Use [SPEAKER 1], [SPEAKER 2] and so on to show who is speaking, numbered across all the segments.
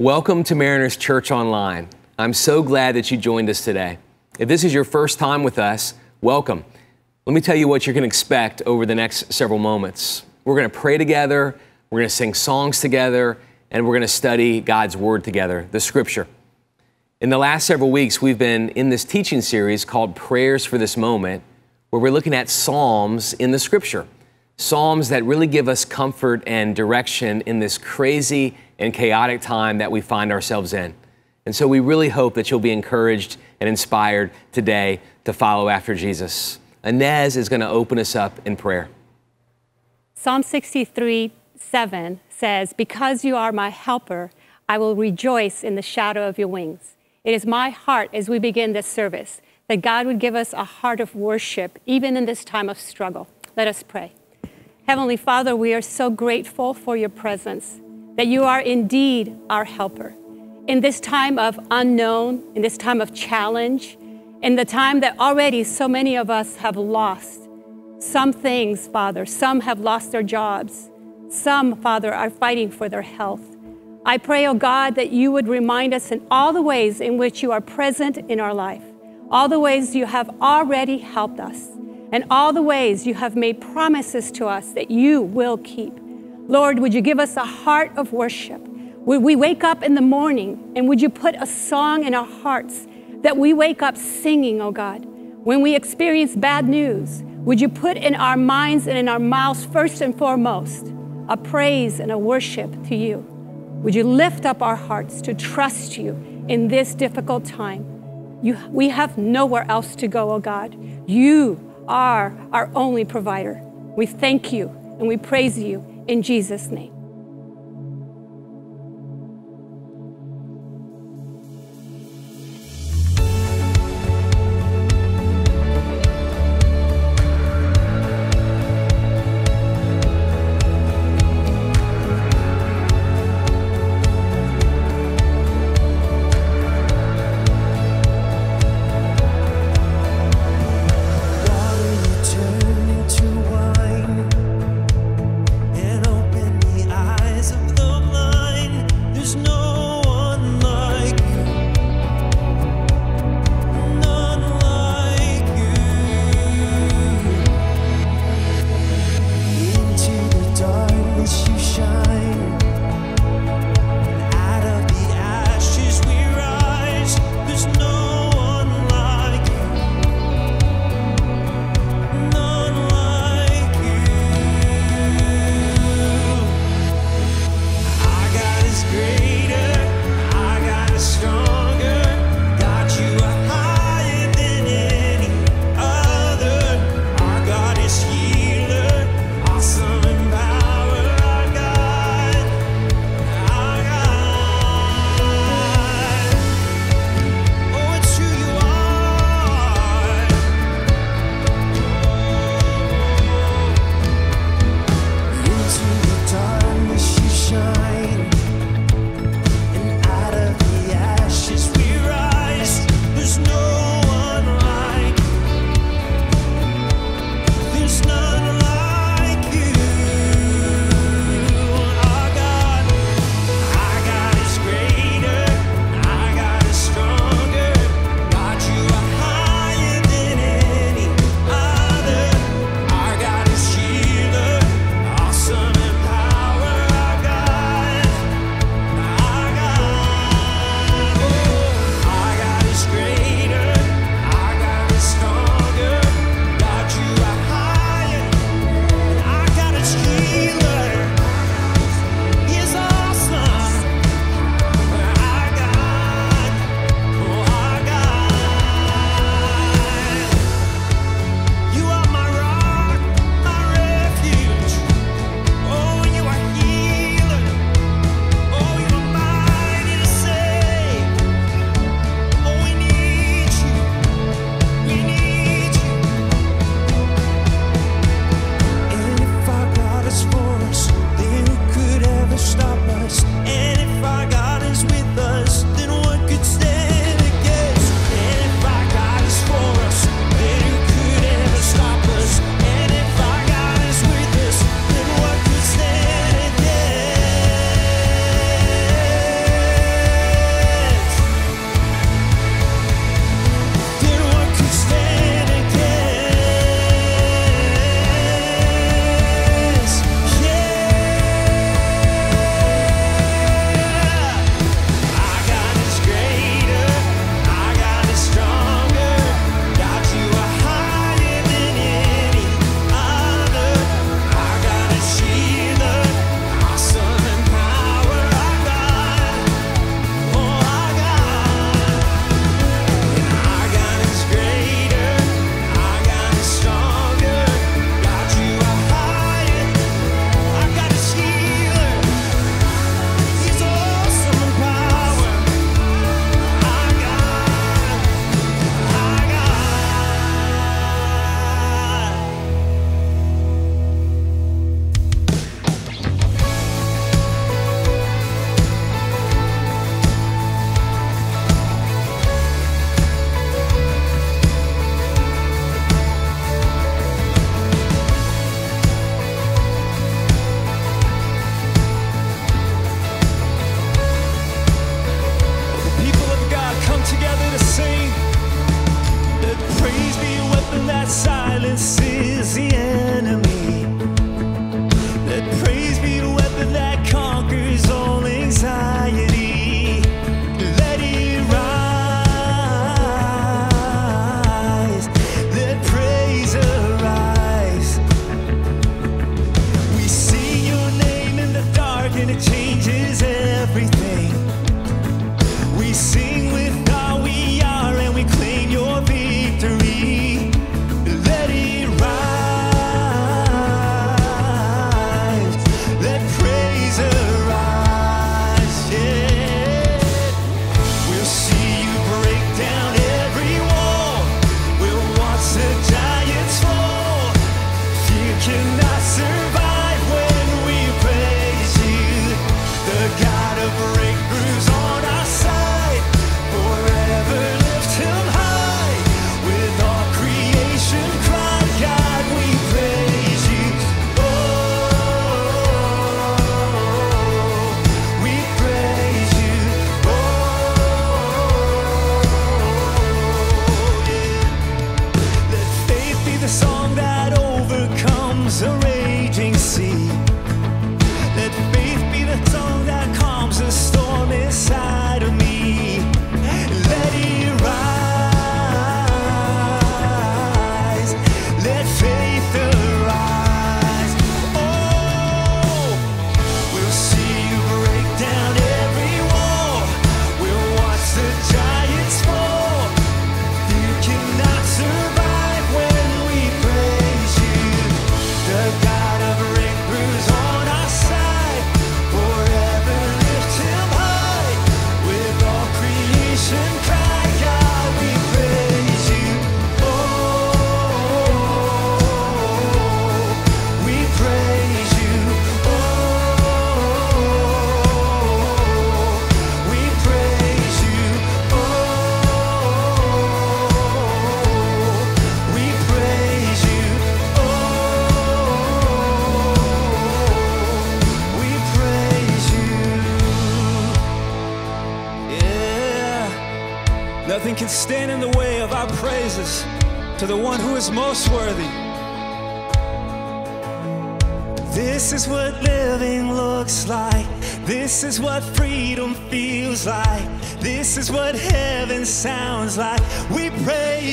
[SPEAKER 1] Welcome to Mariners Church Online. I'm so glad that you joined us today. If this is your first time with us, welcome. Let me tell you what you can expect over the next several moments. We're going to pray together, we're going to sing songs together, and we're going to study God's Word together, the Scripture. In the last several weeks, we've been in this teaching series called Prayers for This Moment, where we're looking at Psalms in the Scripture. Psalms that really give us comfort and direction in this crazy and chaotic time that we find ourselves in. And so we really hope that you'll be encouraged and inspired today to follow after Jesus. Inez is going to open us up in prayer.
[SPEAKER 2] Psalm 63 7 says, Because you are my helper, I will rejoice in the shadow of your wings. It is my heart as we begin this service that God would give us a heart of worship, even in this time of struggle. Let us pray. Heavenly Father, we are so grateful for your presence, that you are indeed our helper. In this time of unknown, in this time of challenge, in the time that already so many of us have lost some things, Father, some have lost their jobs, some, Father, are fighting for their health. I pray, oh God, that you would remind us in all the ways in which you are present in our life, all the ways you have already helped us, and all the ways you have made promises to us that you will keep. Lord, would you give us a heart of worship? Would we wake up in the morning and would you put a song in our hearts that we wake up singing, oh God? When we experience bad news, would you put in our minds and in our mouths, first and foremost, a praise and a worship to you? Would you lift up our hearts to trust you in this difficult time? You, we have nowhere else to go, oh God. You are our only provider. We thank you and we praise you in Jesus' name.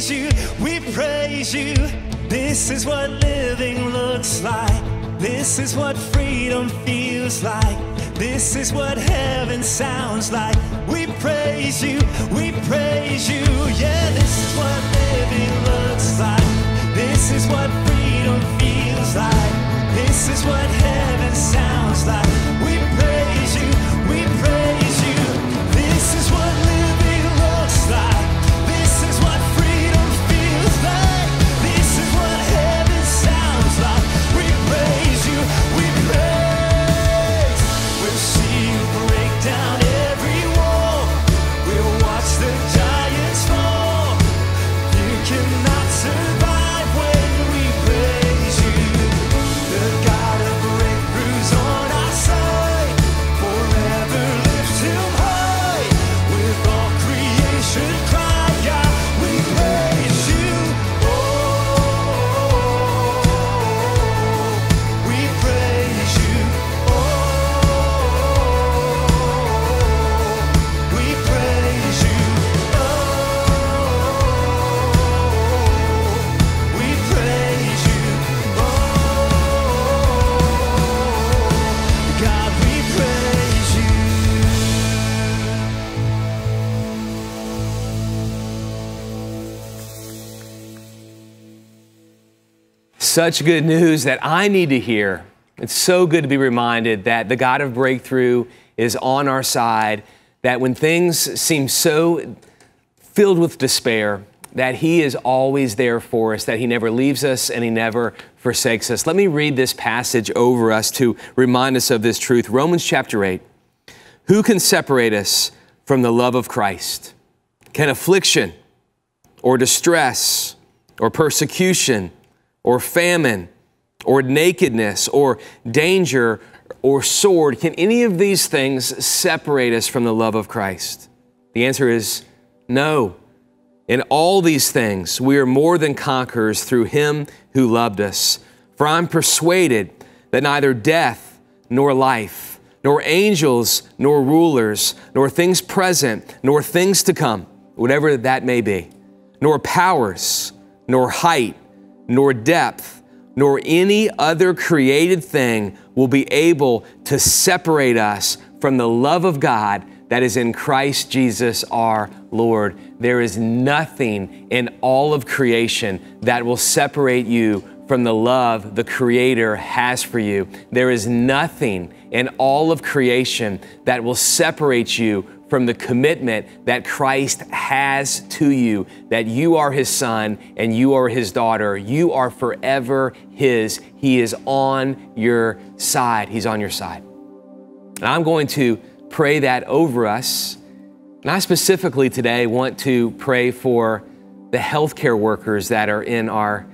[SPEAKER 3] Praise you, we praise you. This is what living looks like. This is what freedom feels like. This is what heaven sounds like. We praise you, we praise you. Yeah, this is what living looks like. This is what freedom feels like. This is what heaven sounds like.
[SPEAKER 1] Such good news that I need to hear. It's so good to be reminded that the God of breakthrough is on our side, that when things seem so filled with despair, that He is always there for us, that He never leaves us and He never forsakes us. Let me read this passage over us to remind us of this truth. Romans chapter 8. Who can separate us from the love of Christ? Can affliction or distress or persecution or famine or nakedness or danger or sword, can any of these things separate us from the love of Christ? The answer is no. In all these things, we are more than conquerors through Him who loved us. For I'm persuaded that neither death nor life, nor angels nor rulers, nor things present, nor things to come, whatever that may be, nor powers, nor height, nor depth, nor any other created thing will be able to separate us from the love of God that is in Christ Jesus our Lord. There is nothing in all of creation that will separate you from the love the Creator has for you. There is nothing in all of creation that will separate you from the commitment that Christ has to you, that you are His son and you are His daughter. You are forever His. He is on your side. He's on your side. And I'm going to pray that over us. And I specifically today want to pray for the healthcare workers that are in our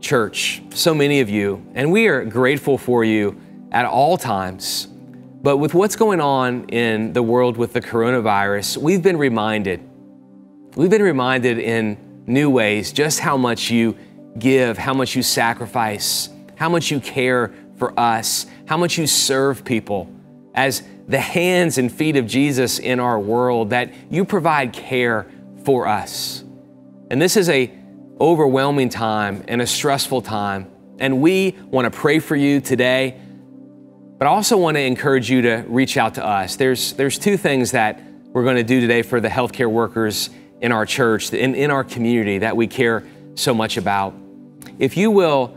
[SPEAKER 1] church. So many of you, and we are grateful for you at all times. But with what's going on in the world with the coronavirus, we've been reminded, we've been reminded in new ways just how much you give, how much you sacrifice, how much you care for us, how much you serve people as the hands and feet of Jesus in our world, that you provide care for us. And this is a overwhelming time and a stressful time. And we want to pray for you today, but I also want to encourage you to reach out to us. There's, there's two things that we're going to do today for the healthcare workers in our church, in, in our community that we care so much about. If you will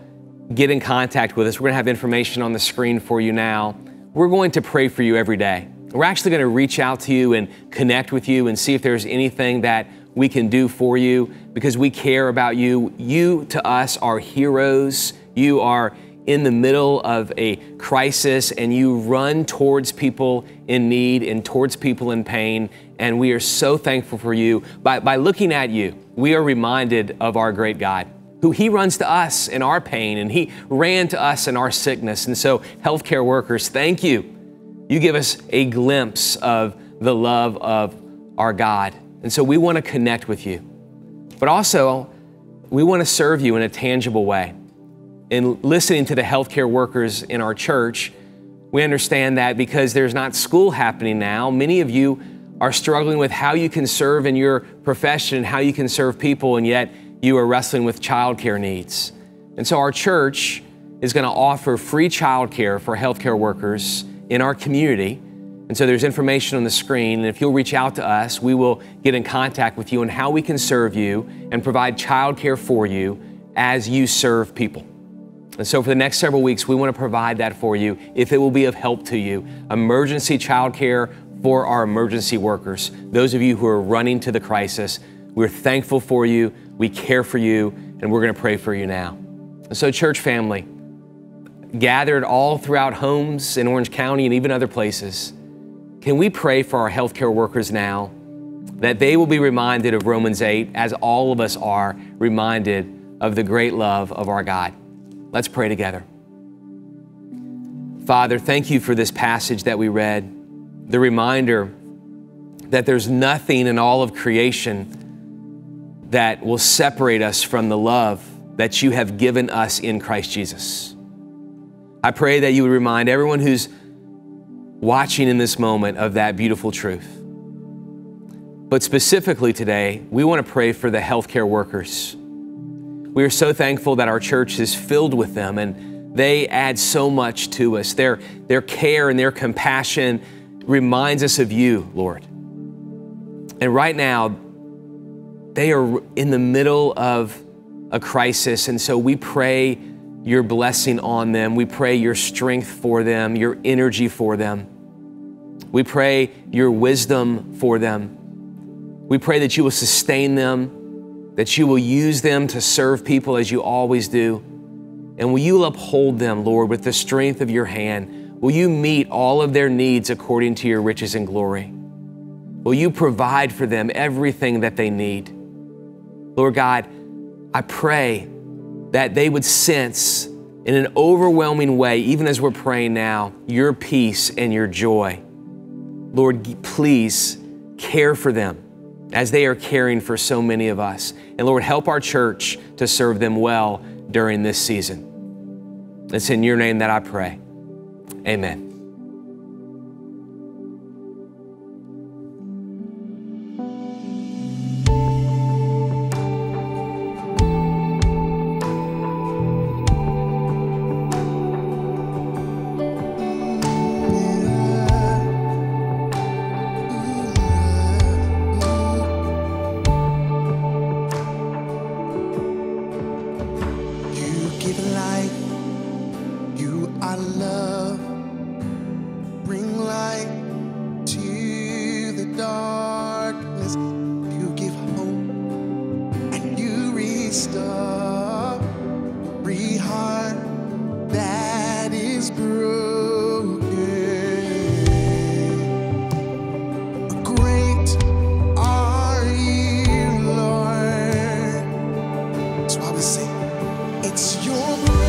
[SPEAKER 1] get in contact with us, we're going to have information on the screen for you now. We're going to pray for you every day. We're actually going to reach out to you and connect with you and see if there's anything that we can do for you because we care about you. You to us are heroes. You are in the middle of a crisis and you run towards people in need and towards people in pain. And we are so thankful for you. By, by looking at you, we are reminded of our great God who he runs to us in our pain and he ran to us in our sickness. And so, healthcare workers, thank you. You give us a glimpse of the love of our God. And so we want to connect with you. But also, we want to serve you in a tangible way. In listening to the healthcare workers in our church, we understand that because there's not school happening now, many of you are struggling with how you can serve in your profession, and how you can serve people, and yet you are wrestling with childcare needs. And so our church is going to offer free childcare for healthcare workers in our community. And so there's information on the screen. And if you'll reach out to us, we will get in contact with you on how we can serve you and provide childcare for you as you serve people. And so for the next several weeks, we want to provide that for you if it will be of help to you. Emergency childcare for our emergency workers, those of you who are running to the crisis. We're thankful for you, we care for you, and we're going to pray for you now. And so, church family, gathered all throughout homes in Orange County and even other places, can we pray for our healthcare workers now that they will be reminded of Romans 8, as all of us are reminded of the great love of our God? Let's pray together. Father, thank you for this passage that we read, the reminder that there's nothing in all of creation that will separate us from the love that you have given us in Christ Jesus. I pray that you would remind everyone who's watching in this moment of that beautiful truth. But specifically today, we want to pray for the healthcare workers. We are so thankful that our church is filled with them and they add so much to us. Their, their care and their compassion reminds us of you, Lord. And right now, they are in the middle of a crisis. And so we pray your blessing on them. We pray your strength for them, your energy for them. We pray your wisdom for them. We pray that you will sustain them, that you will use them to serve people as you always do. And will you uphold them, Lord, with the strength of your hand? Will you meet all of their needs according to your riches and glory? Will you provide for them everything that they need? Lord God, I pray that they would sense in an overwhelming way, even as we're praying now, your peace and your joy. Lord, please care for them as they are caring for so many of us. And Lord, help our church to serve them well during this season. It's in your name that I pray. Amen.
[SPEAKER 4] will you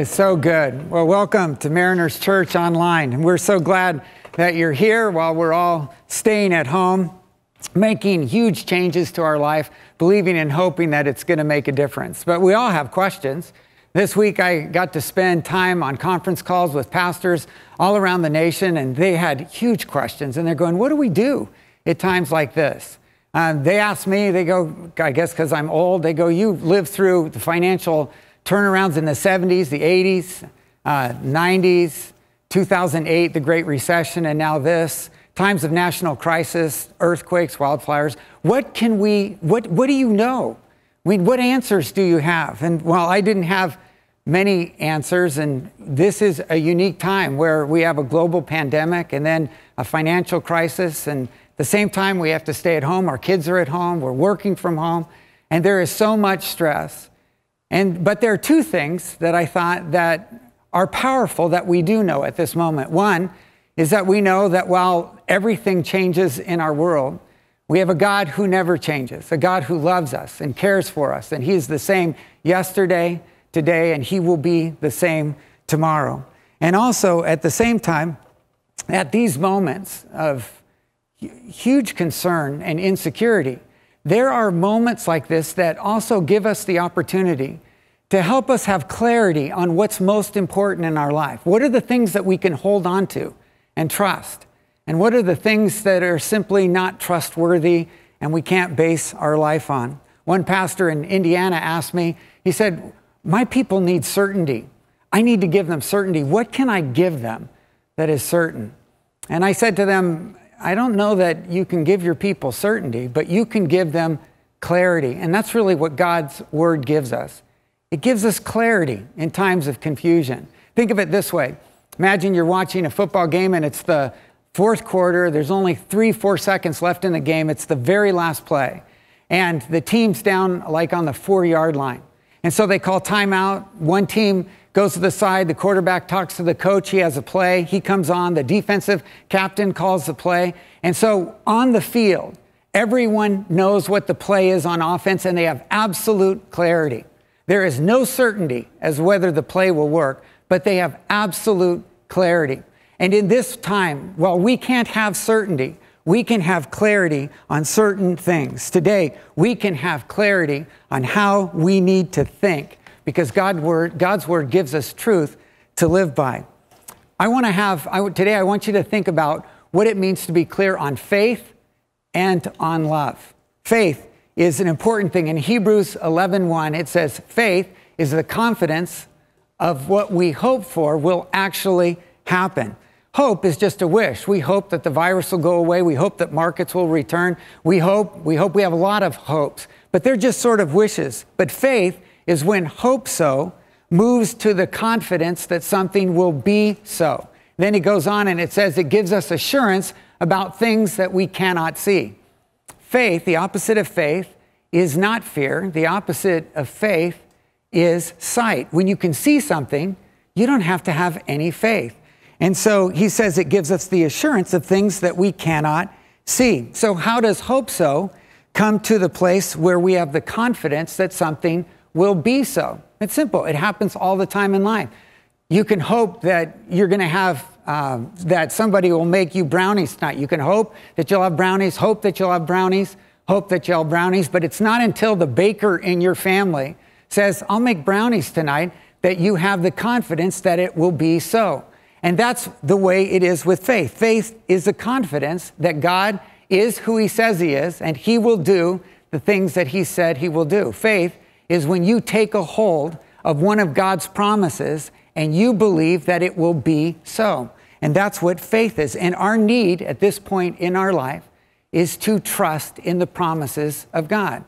[SPEAKER 5] is so good. Well, welcome to Mariners Church Online. And we're so glad that you're here while we're all staying at home, making huge changes to our life, believing and hoping that it's going to make a difference. But we all have questions. This week, I got to spend time on conference calls with pastors all around the nation, and they had huge questions. And they're going, What do we do at times like this? Um, they asked me, they go, I guess because I'm old, they go, You lived through the financial turnarounds in the 70s, the 80s, uh, 90s, 2008, the Great Recession, and now this. Times of national crisis, earthquakes, wildfires. What can we, what, what do you know? I mean, what answers do you have? And while I didn't have many answers, and this is a unique time where we have a global pandemic and then a financial crisis, and at the same time we have to stay at home. Our kids are at home, we're working from home, and there is so much stress. And, but there are two things that I thought that are powerful that we do know at this moment. One is that we know that while everything changes in our world, we have a God who never changes, a God who loves us and cares for us. And He is the same yesterday, today, and He will be the same tomorrow. And also, at the same time, at these moments of huge concern and insecurity, there are moments like this that also give us the opportunity to help us have clarity on what's most important in our life. What are the things that we can hold on to and trust? And what are the things that are simply not trustworthy and we can't base our life on? One pastor in Indiana asked me, he said, My people need certainty. I need to give them certainty. What can I give them that is certain? And I said to them, I don't know that you can give your people certainty, but you can give them clarity. And that's really what God's word gives us. It gives us clarity in times of confusion. Think of it this way Imagine you're watching a football game and it's the fourth quarter. There's only three, four seconds left in the game. It's the very last play. And the team's down like on the four yard line. And so they call timeout. One team goes to the side. The quarterback talks to the coach. He has a play. He comes on. The defensive captain calls the play. And so on the field, everyone knows what the play is on offense and they have absolute clarity. There is no certainty as whether the play will work, but they have absolute clarity. And in this time, while we can't have certainty, we can have clarity on certain things. Today, we can have clarity on how we need to think because word, God's word gives us truth to live by. I want to have, I, today, I want you to think about what it means to be clear on faith and on love. Faith is an important thing. In Hebrews 11:1, it says, faith is the confidence of what we hope for will actually happen. Hope is just a wish. We hope that the virus will go away. We hope that markets will return. We hope, we hope we have a lot of hopes, but they're just sort of wishes. But faith is when hope so moves to the confidence that something will be so. Then he goes on and it says it gives us assurance about things that we cannot see. Faith, the opposite of faith, is not fear. The opposite of faith is sight. When you can see something, you don't have to have any faith. And so he says it gives us the assurance of things that we cannot see. So, how does hope so come to the place where we have the confidence that something will be so? It's simple, it happens all the time in life. You can hope that you're going to have, uh, that somebody will make you brownies tonight. You can hope that you'll have brownies, hope that you'll have brownies, hope that you'll have brownies, but it's not until the baker in your family says, I'll make brownies tonight, that you have the confidence that it will be so. And that's the way it is with faith. Faith is the confidence that God is who He says He is, and He will do the things that He said He will do. Faith is when you take a hold of one of God's promises and you believe that it will be so. And that's what faith is. And our need at this point in our life is to trust in the promises of God.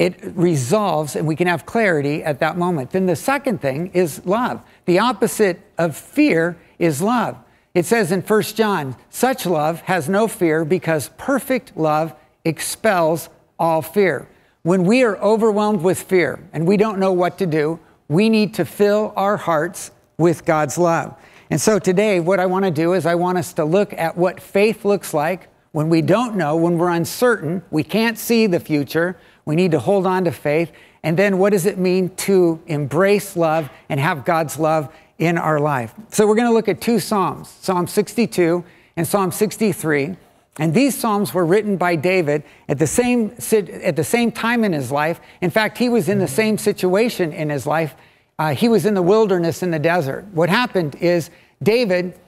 [SPEAKER 5] It resolves and we can have clarity at that moment. Then the second thing is love. The opposite of fear is love. It says in 1 John, such love has no fear because perfect love expels all fear. When we are overwhelmed with fear and we don't know what to do, we need to fill our hearts with God's love. And so today, what I want to do is I want us to look at what faith looks like when we don't know, when we're uncertain, we can't see the future, we need to hold on to faith. And then what does it mean to embrace love and have God's love in our life? So we're going to look at two Psalms Psalm 62 and Psalm 63. And these Psalms were written by David at the, same, at the same time in his life. In fact, he was in the same situation in his life. Uh, he was in the wilderness in the desert. What happened is David,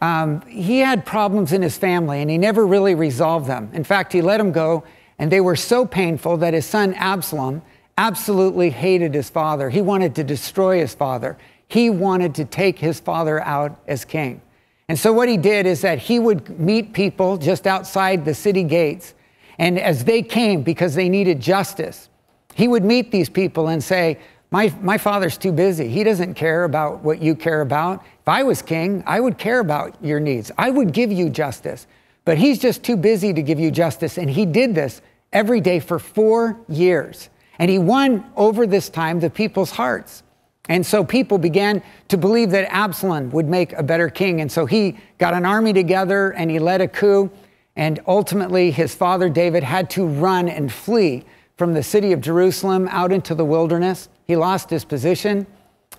[SPEAKER 5] um, he had problems in his family and he never really resolved them. In fact, he let them go, and they were so painful that his son Absalom absolutely hated his father. He wanted to destroy his father, he wanted to take his father out as king. And so, what he did is that he would meet people just outside the city gates. And as they came because they needed justice, he would meet these people and say, my, my father's too busy. He doesn't care about what you care about. If I was king, I would care about your needs. I would give you justice. But he's just too busy to give you justice. And he did this every day for four years. And he won over this time the people's hearts. And so people began to believe that Absalom would make a better king. And so he got an army together and he led a coup. And ultimately, his father David had to run and flee from the city of Jerusalem out into the wilderness. He lost his position,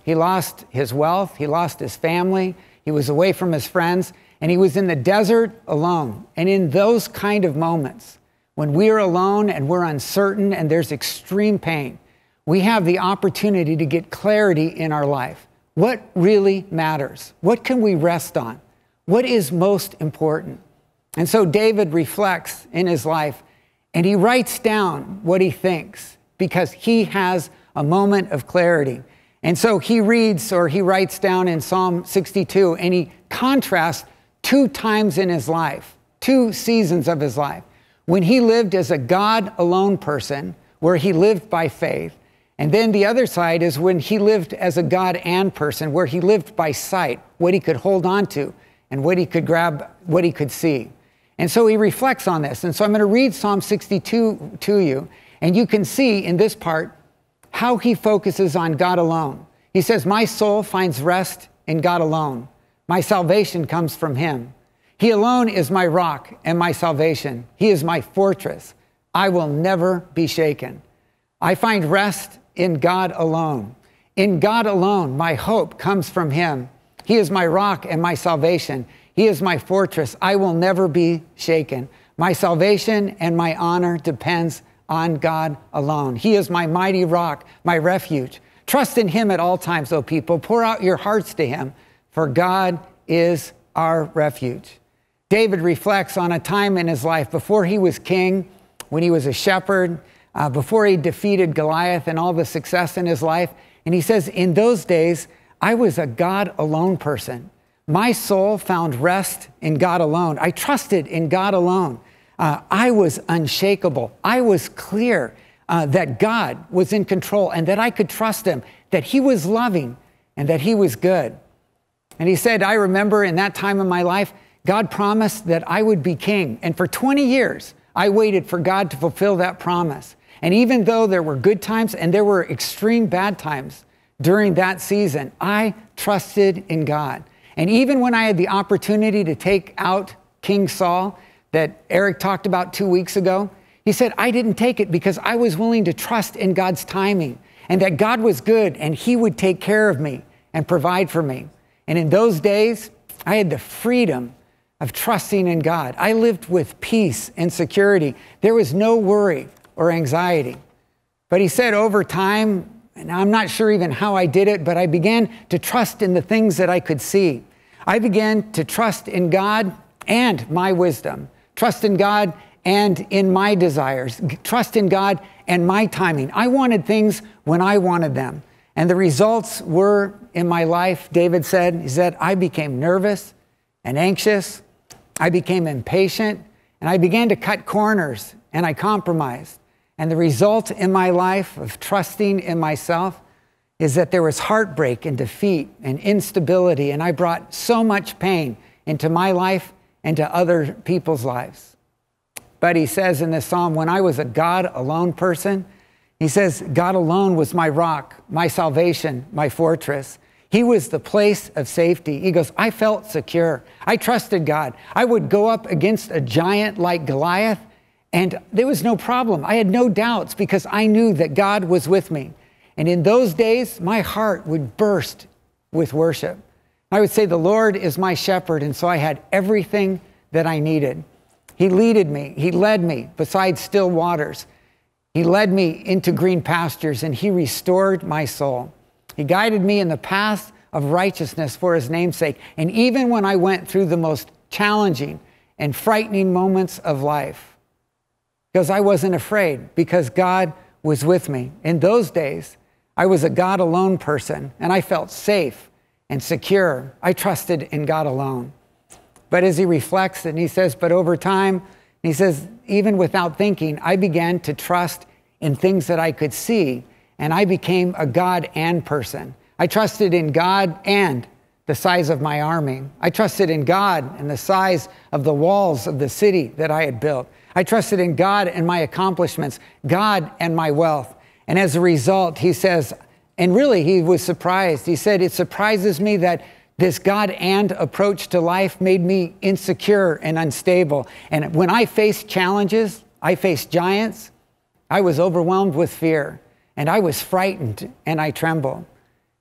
[SPEAKER 5] he lost his wealth, he lost his family, he was away from his friends, and he was in the desert alone. And in those kind of moments, when we are alone and we're uncertain and there's extreme pain, we have the opportunity to get clarity in our life. What really matters? What can we rest on? What is most important? And so David reflects in his life and he writes down what he thinks because he has a moment of clarity. And so he reads or he writes down in Psalm 62 and he contrasts two times in his life, two seasons of his life. When he lived as a God alone person, where he lived by faith, and then the other side is when he lived as a God and person, where he lived by sight, what he could hold on to and what he could grab, what he could see. And so he reflects on this. And so I'm going to read Psalm 62 to you, and you can see in this part how he focuses on God alone. He says, My soul finds rest in God alone. My salvation comes from him. He alone is my rock and my salvation. He is my fortress. I will never be shaken. I find rest in God alone. In God alone, my hope comes from him. He is my rock and my salvation. He is my fortress. I will never be shaken. My salvation and my honor depends on God alone. He is my mighty rock, my refuge. Trust in him at all times, O people. Pour out your hearts to him, for God is our refuge. David reflects on a time in his life before he was king, when he was a shepherd, uh, before he defeated Goliath and all the success in his life. And he says, In those days, I was a God alone person. My soul found rest in God alone. I trusted in God alone. Uh, I was unshakable. I was clear uh, that God was in control and that I could trust Him, that He was loving and that He was good. And he said, I remember in that time of my life, God promised that I would be king. And for 20 years, I waited for God to fulfill that promise. And even though there were good times and there were extreme bad times during that season, I trusted in God. And even when I had the opportunity to take out King Saul, that Eric talked about two weeks ago, he said, I didn't take it because I was willing to trust in God's timing and that God was good and He would take care of me and provide for me. And in those days, I had the freedom of trusting in God. I lived with peace and security. There was no worry or anxiety. But he said over time, and I'm not sure even how I did it, but I began to trust in the things that I could see. I began to trust in God and my wisdom, trust in God and in my desires, trust in God and my timing. I wanted things when I wanted them. And the results were in my life, David said, he said, I became nervous and anxious. I became impatient and I began to cut corners and I compromised. And the result in my life of trusting in myself is that there was heartbreak and defeat and instability, and I brought so much pain into my life and to other people's lives. But he says in this psalm, when I was a God alone person, he says, God alone was my rock, my salvation, my fortress. He was the place of safety. He goes, I felt secure. I trusted God. I would go up against a giant like Goliath, and there was no problem. I had no doubts because I knew that God was with me. And in those days, my heart would burst with worship. I would say, The Lord is my shepherd, and so I had everything that I needed. He leaded me, He led me beside still waters. He led me into green pastures and he restored my soul. He guided me in the path of righteousness for his namesake. And even when I went through the most challenging and frightening moments of life, because I wasn't afraid, because God was with me. In those days, I was a God alone person and I felt safe and secure. I trusted in God alone. But as he reflects and he says, but over time, he says, even without thinking, I began to trust in things that I could see, and I became a God and person. I trusted in God and the size of my army. I trusted in God and the size of the walls of the city that I had built. I trusted in God and my accomplishments, God and my wealth. And as a result, he says, and really he was surprised. He said, It surprises me that this God and approach to life made me insecure and unstable. And when I faced challenges, I faced giants, I was overwhelmed with fear and I was frightened and I tremble.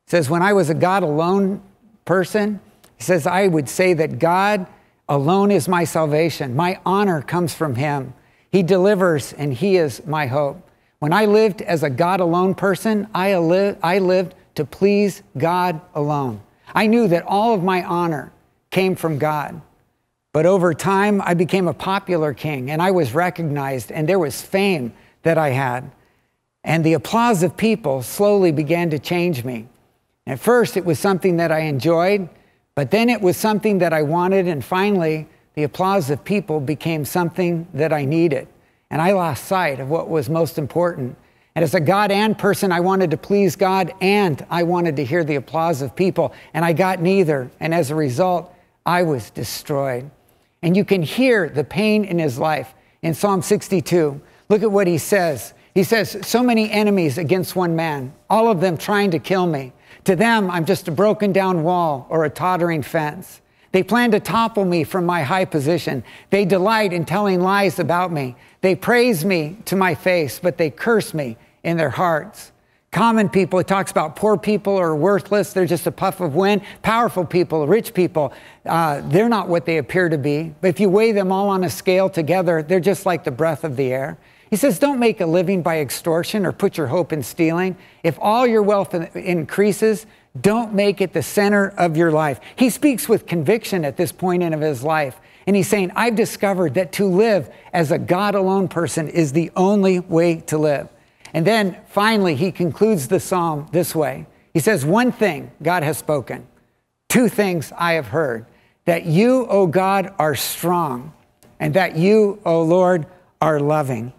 [SPEAKER 5] Says, when I was a God alone person, he says, I would say that God alone is my salvation. My honor comes from him. He delivers and he is my hope. When I lived as a God alone person, I, li- I lived to please God alone. I knew that all of my honor came from God. But over time, I became a popular king and I was recognized, and there was fame that I had. And the applause of people slowly began to change me. At first, it was something that I enjoyed, but then it was something that I wanted, and finally, the applause of people became something that I needed. And I lost sight of what was most important. And as a God and person, I wanted to please God and I wanted to hear the applause of people. And I got neither. And as a result, I was destroyed. And you can hear the pain in his life in Psalm 62. Look at what he says. He says, So many enemies against one man, all of them trying to kill me. To them, I'm just a broken down wall or a tottering fence. They plan to topple me from my high position. They delight in telling lies about me. They praise me to my face, but they curse me in their hearts. Common people, it talks about poor people are worthless. They're just a puff of wind. Powerful people, rich people, uh, they're not what they appear to be. But if you weigh them all on a scale together, they're just like the breath of the air. He says, Don't make a living by extortion or put your hope in stealing. If all your wealth in- increases, don't make it the center of your life. He speaks with conviction at this point in of his life. And he's saying, I've discovered that to live as a God alone person is the only way to live. And then finally, he concludes the psalm this way He says, One thing God has spoken, two things I have heard that you, O God, are strong, and that you, O Lord, are loving.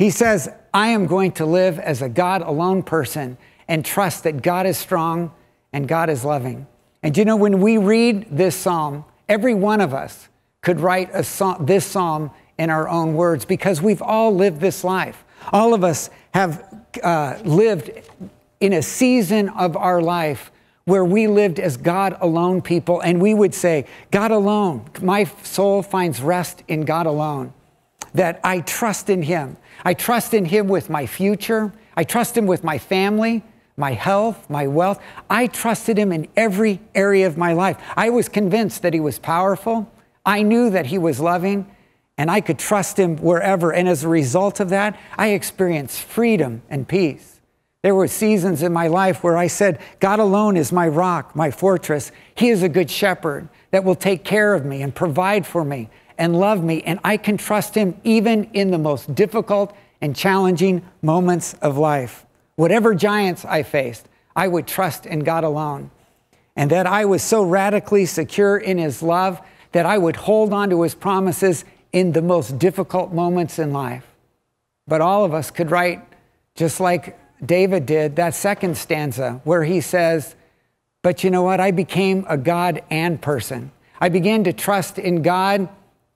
[SPEAKER 5] He says, I am going to live as a God alone person and trust that God is strong and God is loving. And you know, when we read this psalm, every one of us could write psalm, this psalm in our own words because we've all lived this life. All of us have uh, lived in a season of our life where we lived as God alone people, and we would say, God alone, my soul finds rest in God alone. That I trust in Him. I trust in Him with my future. I trust Him with my family, my health, my wealth. I trusted Him in every area of my life. I was convinced that He was powerful. I knew that He was loving, and I could trust Him wherever. And as a result of that, I experienced freedom and peace. There were seasons in my life where I said, God alone is my rock, my fortress. He is a good shepherd that will take care of me and provide for me and love me. And I can trust him even in the most difficult and challenging moments of life. Whatever giants I faced, I would trust in God alone. And that I was so radically secure in his love that I would hold on to his promises in the most difficult moments in life. But all of us could write, just like David did, that second stanza where he says, But you know what? I became a God and person. I began to trust in God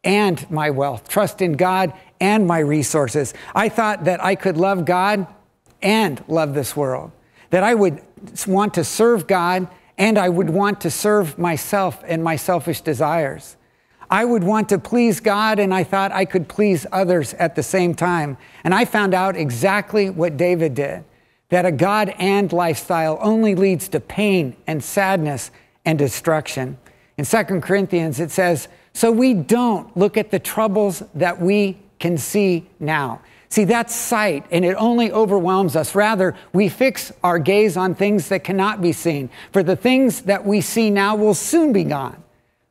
[SPEAKER 5] and my wealth, trust in God and my resources. I thought that I could love God and love this world, that I would want to serve God and I would want to serve myself and my selfish desires. I would want to please God, and I thought I could please others at the same time. And I found out exactly what David did that a God and lifestyle only leads to pain and sadness and destruction. In 2 Corinthians, it says, So we don't look at the troubles that we can see now. See, that's sight, and it only overwhelms us. Rather, we fix our gaze on things that cannot be seen. For the things that we see now will soon be gone,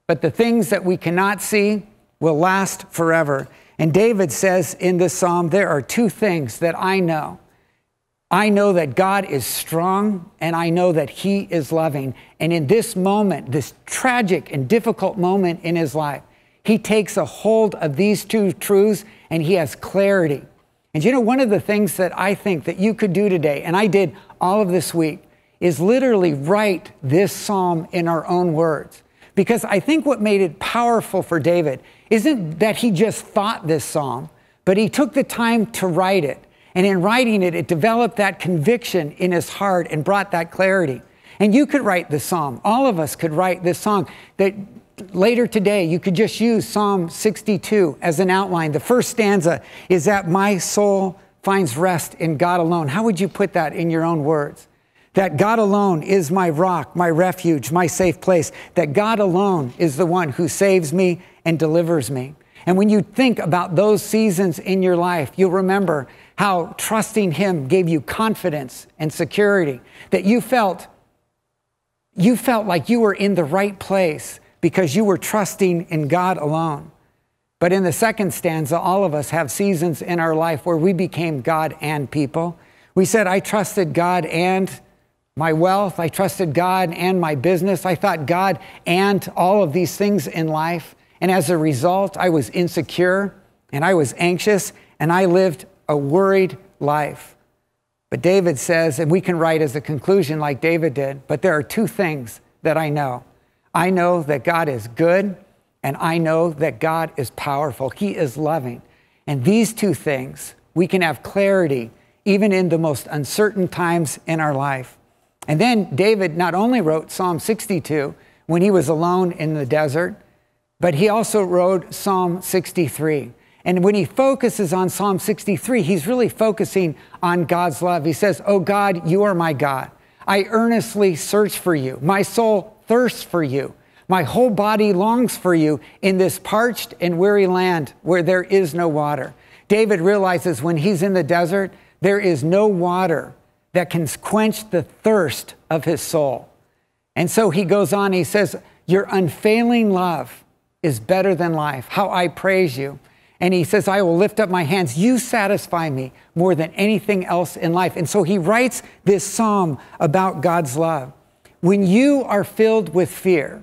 [SPEAKER 5] but the things that we cannot see will last forever. And David says in this psalm, There are two things that I know. I know that God is strong and I know that He is loving. And in this moment, this tragic and difficult moment in his life, he takes a hold of these two truths and he has clarity. And you know, one of the things that I think that you could do today, and I did all of this week, is literally write this psalm in our own words. Because I think what made it powerful for David isn't that he just thought this psalm, but he took the time to write it. And in writing it, it developed that conviction in his heart and brought that clarity. And you could write this psalm. All of us could write this song that later today you could just use Psalm 62 as an outline. The first stanza is that my soul finds rest in God alone. How would you put that in your own words? That God alone is my rock, my refuge, my safe place. That God alone is the one who saves me and delivers me. And when you think about those seasons in your life, you'll remember how trusting Him gave you confidence and security, that you felt, you felt like you were in the right place because you were trusting in God alone. But in the second stanza, all of us have seasons in our life where we became God and people. We said, I trusted God and my wealth. I trusted God and my business. I thought God and all of these things in life. And as a result, I was insecure and I was anxious and I lived a worried life. But David says, and we can write as a conclusion like David did, but there are two things that I know. I know that God is good, and I know that God is powerful. He is loving. And these two things, we can have clarity even in the most uncertain times in our life. And then David not only wrote Psalm 62 when he was alone in the desert, but he also wrote Psalm 63. And when he focuses on Psalm 63, he's really focusing on God's love. He says, Oh God, you are my God. I earnestly search for you. My soul thirsts for you. My whole body longs for you in this parched and weary land where there is no water. David realizes when he's in the desert, there is no water that can quench the thirst of his soul. And so he goes on, he says, Your unfailing love is better than life. How I praise you. And he says, I will lift up my hands. You satisfy me more than anything else in life. And so he writes this psalm about God's love. When you are filled with fear,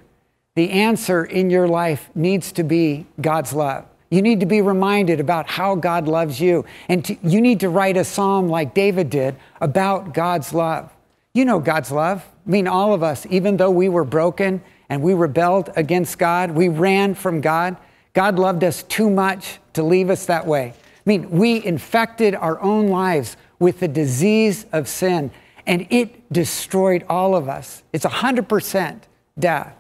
[SPEAKER 5] the answer in your life needs to be God's love. You need to be reminded about how God loves you. And to, you need to write a psalm like David did about God's love. You know God's love. I mean, all of us, even though we were broken and we rebelled against God, we ran from God. God loved us too much to leave us that way. I mean, we infected our own lives with the disease of sin, and it destroyed all of us. It's 100% death.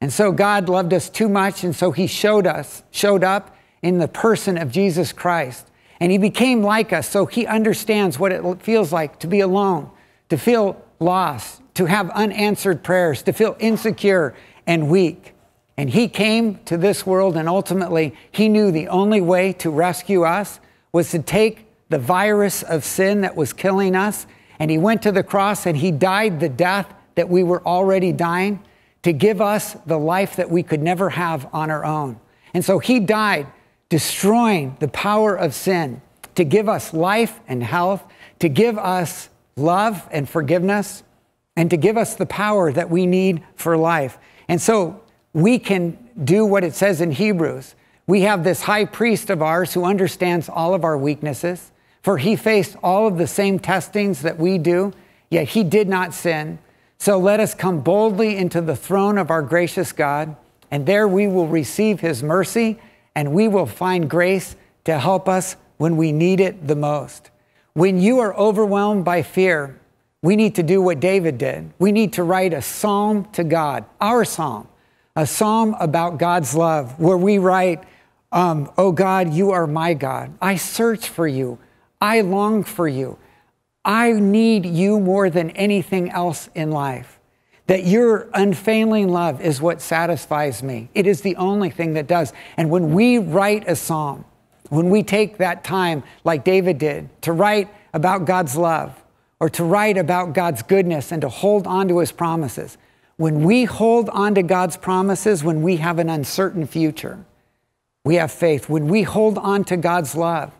[SPEAKER 5] And so God loved us too much, and so He showed us, showed up in the person of Jesus Christ. And He became like us, so He understands what it feels like to be alone, to feel lost, to have unanswered prayers, to feel insecure and weak. And He came to this world, and ultimately, He knew the only way to rescue us was to take the virus of sin that was killing us, and He went to the cross and He died the death that we were already dying to give us the life that we could never have on our own. And so he died, destroying the power of sin, to give us life and health, to give us love and forgiveness, and to give us the power that we need for life. And so we can do what it says in Hebrews. We have this high priest of ours who understands all of our weaknesses, for he faced all of the same testings that we do, yet he did not sin. So let us come boldly into the throne of our gracious God, and there we will receive his mercy and we will find grace to help us when we need it the most. When you are overwhelmed by fear, we need to do what David did. We need to write a psalm to God, our psalm, a psalm about God's love, where we write, um, Oh God, you are my God. I search for you. I long for you. I need you more than anything else in life. That your unfailing love is what satisfies me. It is the only thing that does. And when we write a psalm, when we take that time, like David did, to write about God's love or to write about God's goodness and to hold on to his promises, when we hold on to God's promises, when we have an uncertain future, we have faith. When we hold on to God's love,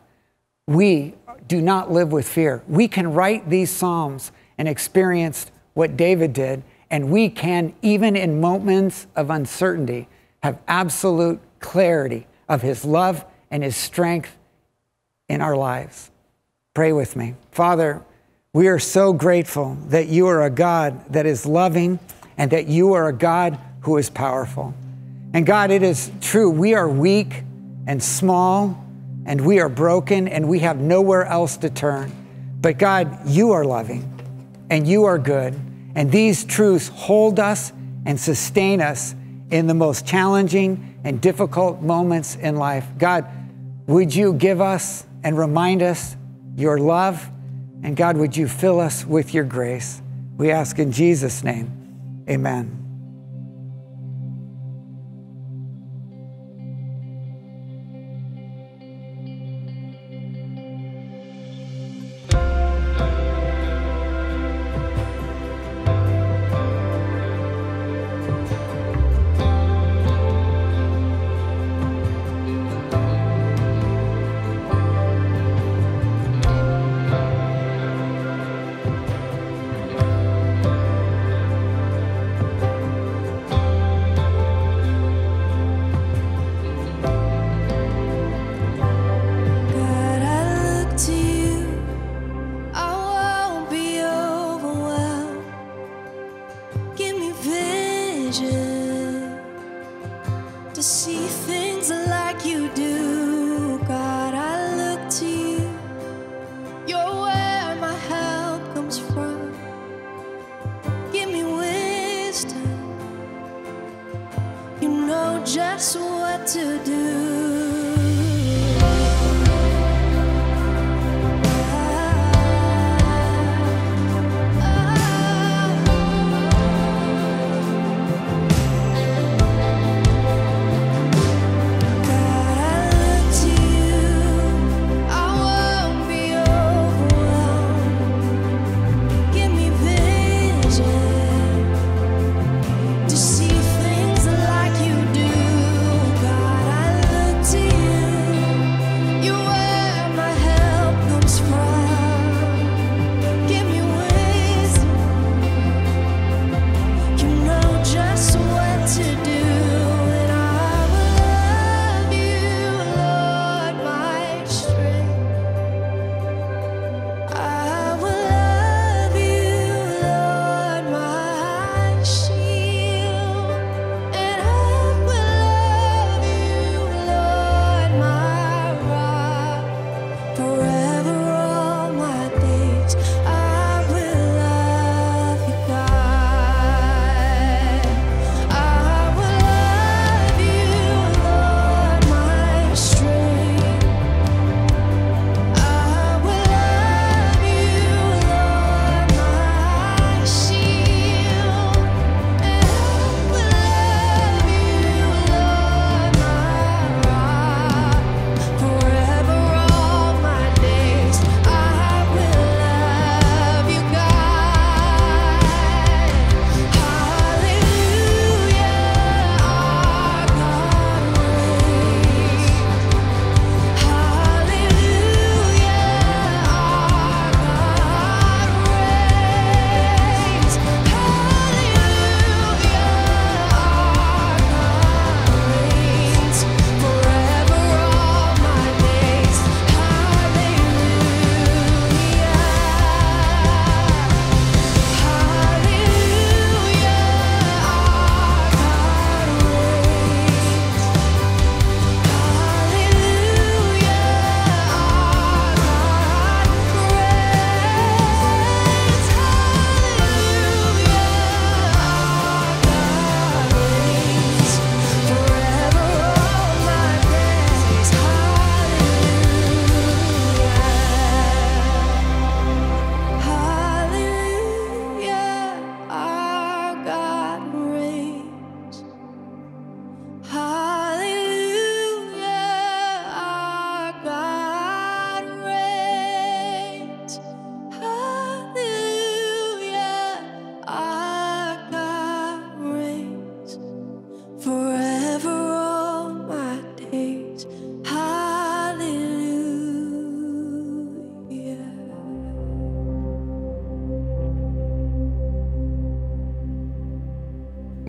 [SPEAKER 5] we do not live with fear. We can write these Psalms and experience what David did, and we can, even in moments of uncertainty, have absolute clarity of his love and his strength in our lives. Pray with me. Father, we are so grateful that you are a God that is loving and that you are a God who is powerful. And God, it is true, we are weak and small and we are broken and we have nowhere else to turn. But God, you are loving and you are good. And these truths hold us and sustain us in the most challenging and difficult moments in life. God, would you give us and remind us your love? And God, would you fill us with your grace? We ask in Jesus' name. Amen. just what to do.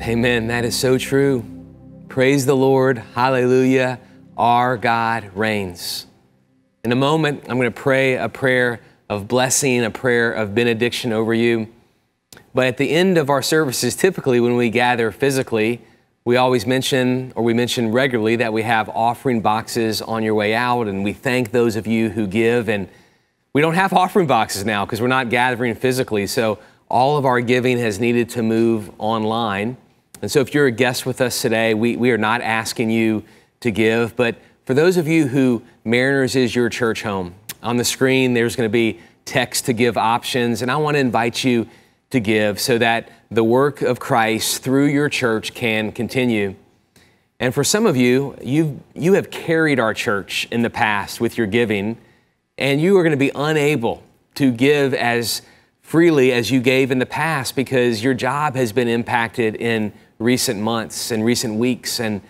[SPEAKER 1] Amen. That is so true. Praise the Lord. Hallelujah. Our God reigns. In a moment, I'm going to pray a prayer of blessing, a prayer of benediction over you. But at the end of our services, typically when we gather physically, we always mention, or we mention regularly, that we have offering boxes on your way out, and we thank those of you who give. And we don't have offering boxes now because we're not gathering physically. So all of our giving has needed to move online. And so if you're a guest with us today, we, we are not asking you to give. But for those of you who Mariners is your church home, on the screen there's going to be text to give options. And I want to invite you to give so that the work of Christ through your church can continue. And for some of you, you you have carried our church in the past with your giving, and you are going to be unable to give as freely as you gave in the past because your job has been impacted in recent months and recent weeks. And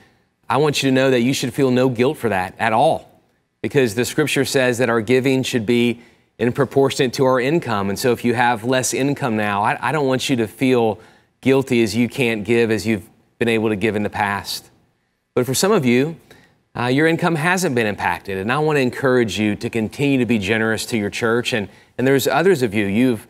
[SPEAKER 1] I want you to know that you should feel no guilt for that at all because the scripture says that our giving should be in proportionate to our income. And so if you have less income now, I, I don't want you to feel guilty as you can't give as you've been able to give in the past. But for some of you, uh, your income hasn't been impacted. And I want to encourage you to continue to be generous to your church. And, and there's others of you, you've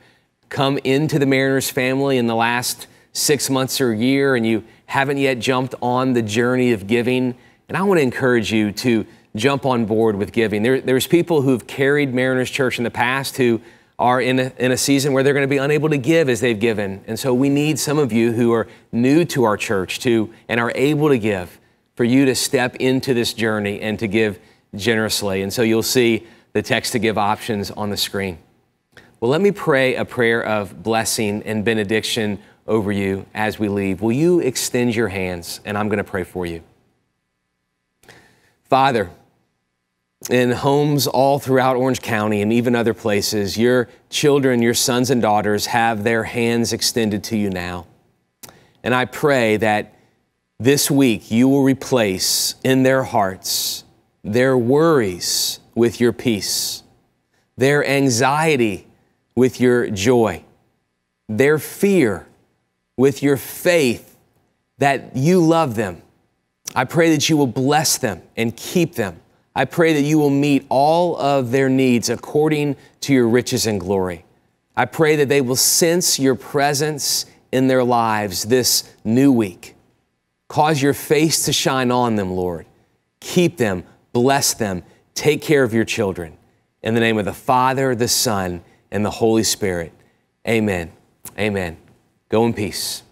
[SPEAKER 1] come into the Mariners family in the last six months or a year, and you haven't yet jumped on the journey of giving. And I want to encourage you to jump on board with giving. There, there's people who've carried Mariners Church in the past who are in a, in a season where they're going to be unable to give as they've given. And so we need some of you who are new to our church to and are able to give for you to step into this journey and to give generously. And so you'll see the text to give options on the screen. Well, let me pray a prayer of blessing and benediction over you as we leave. Will you extend your hands and I'm going to pray for you? Father, in homes all throughout Orange County and even other places, your children, your sons and daughters have their hands extended to you now. And I pray that this week you will replace in their hearts their worries with your peace, their anxiety with your joy, their fear with your faith that you love them. I pray that you will bless them and keep them. I pray that you will meet all of their needs according to your riches and glory. I pray that they will sense your presence in their lives this new week. Cause your face to shine on them, Lord. Keep them, bless them, take care of your children. In the name of the Father, the Son, and the Holy Spirit. Amen. Amen. Go in peace.